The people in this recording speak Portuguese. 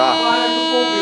Tá. Para